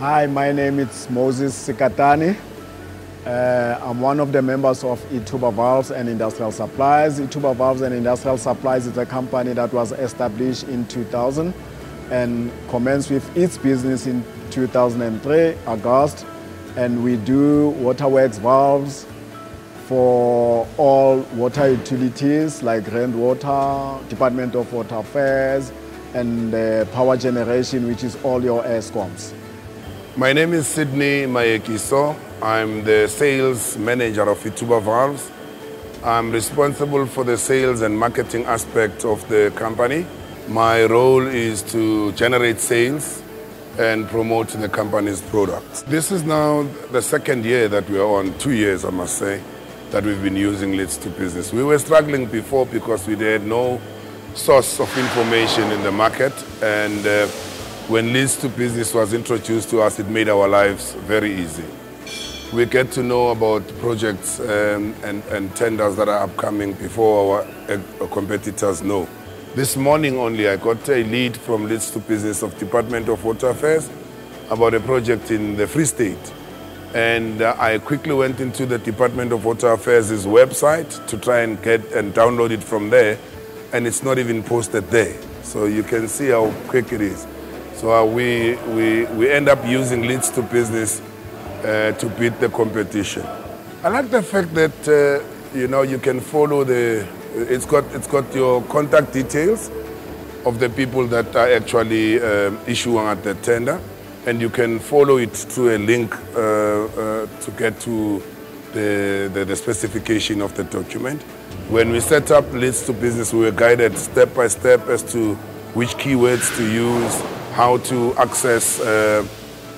Hi, my name is Moses Sikatani. Uh, I'm one of the members of Ithuba Valves and Industrial Supplies. Ithuba Valves and Industrial Supplies is a company that was established in 2000 and commenced with its business in 2003, August. And we do waterworks valves for all water utilities like Rand Water, Department of Water Affairs, and uh, power generation, which is all your Eskoms. My name is Sydney Mayekiso. I'm the sales manager of Ithuba Valves. I'm responsible for the sales and marketing aspect of the company. My role is to generate sales and promote the company's products. This is now the second year that we are on, two years I must say, that we've been using Leads to Business. We were struggling before because we had no source of information in the market and uh, when Leads to Business was introduced to us, it made our lives very easy. We get to know about projects um, and, and, tenders that are upcoming before our, uh, competitors know. This morning only, I got a lead from Leads to Business of Department of Water Affairs about a project in the Free State. And uh, I quickly went into the Department of Water Affairs' website to try and get and download it from there, and it's not even posted there. So you can see how quick it is. So uh, we, we, we end up using leads to business uh, to beat the competition. I like the fact that, uh, you know, you can follow the, it's got, it's got your contact details of the people that are actually um, issuing at the tender and you can follow it through a link uh, uh, to get to the, the, the, specification of the document. When we set up leads to business, we were guided step by step as to which keywords to use, how to access uh,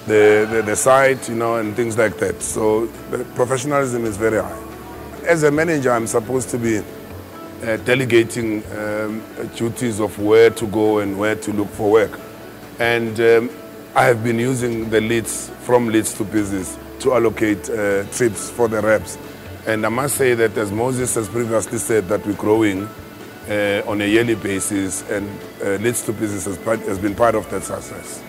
the, the, the, site, you know, and things like that. So the professionalism is very high. As a manager, I'm supposed to be uh, delegating um, duties of where to go and where to look for work. And um, I have been using the leads from leads to business to allocate uh, trips for the reps. And I must say that as Moses has previously said that we're growing on a yearly basis and uh, leads to business has, has been part of that success.